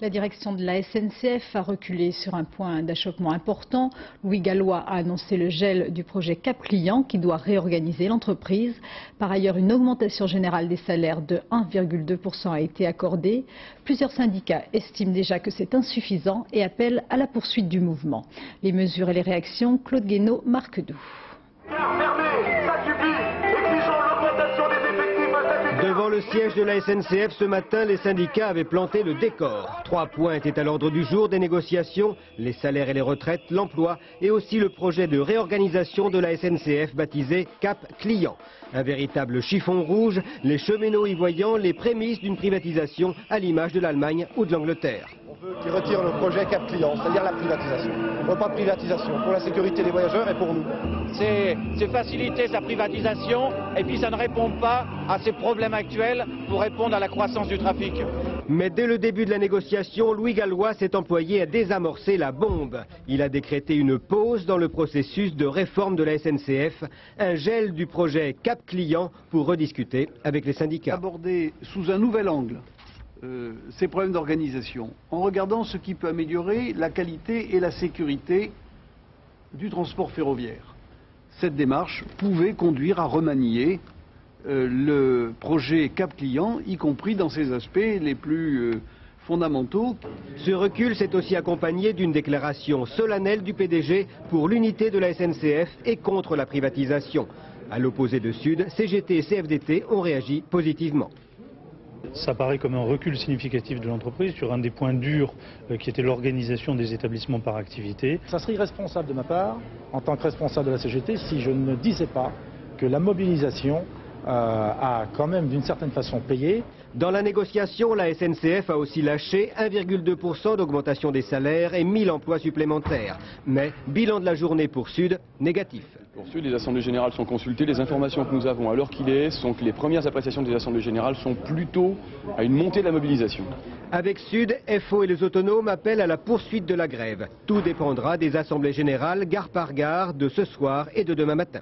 La direction de la SNCF a reculé sur un point d'achoppement important. Louis Gallois a annoncé le gel du projet Cap Client qui doit réorganiser l'entreprise. Par ailleurs, une augmentation générale des salaires de 1,2% a été accordée. Plusieurs syndicats estiment déjà que c'est insuffisant et appellent à la poursuite du mouvement. Les mesures et les réactions, Claude Guénaud, Marc Doux. Le siège de la SNCF ce matin, les syndicats avaient planté le décor. Trois points étaient à l'ordre du jour des négociations, les salaires et les retraites, l'emploi et aussi le projet de réorganisation de la SNCF baptisé Cap Client. Un véritable chiffon rouge, les cheminots y voyant les prémices d'une privatisation à l'image de l'Allemagne ou de l'Angleterre. Qu'ils retirent le projet Cap Client, c'est-à-dire la privatisation. On veut pas de privatisation pour la sécurité des voyageurs et pour nous. C'est faciliter sa privatisation et puis ça ne répond pas à ces problèmes actuels pour répondre à la croissance du trafic. Mais dès le début de la négociation, Louis Gallois s'est employé à désamorcer la bombe. Il a décrété une pause dans le processus de réforme de la SNCF, un gel du projet Cap Client pour rediscuter avec les syndicats. Aborder sous un nouvel angle ces problèmes d'organisation, en regardant ce qui peut améliorer la qualité et la sécurité du transport ferroviaire. Cette démarche pouvait conduire à remanier euh, le projet Cap Client, y compris dans ses aspects les plus euh, fondamentaux. Ce recul s'est aussi accompagné d'une déclaration solennelle du PDG pour l'unité de la SNCF et contre la privatisation. À l'opposé de Sud, CGT et CFDT ont réagi positivement. Ça paraît comme un recul significatif de l'entreprise sur un des points durs euh, qui était l'organisation des établissements par activité. Ça serait irresponsable de ma part, en tant que responsable de la CGT, si je ne disais pas que la mobilisation euh, a quand même d'une certaine façon payé. Dans la négociation, la SNCF a aussi lâché 1,2% d'augmentation des salaires et 1000 emplois supplémentaires. Mais bilan de la journée pour Sud, négatif. Sud, les assemblées générales sont consultées. Les informations que nous avons à l'heure qu'il est sont que les premières appréciations des assemblées générales sont plutôt à une montée de la mobilisation. Avec Sud, FO et les autonomes appellent à la poursuite de la grève. Tout dépendra des assemblées générales, gare par gare, de ce soir et de demain matin.